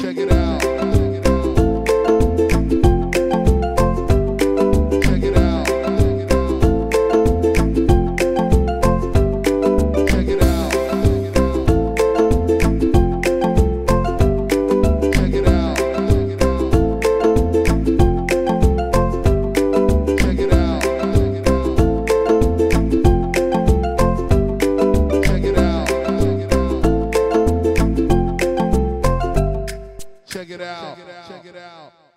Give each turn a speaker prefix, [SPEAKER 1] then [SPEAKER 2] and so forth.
[SPEAKER 1] Check it out. Check it out. Check it out.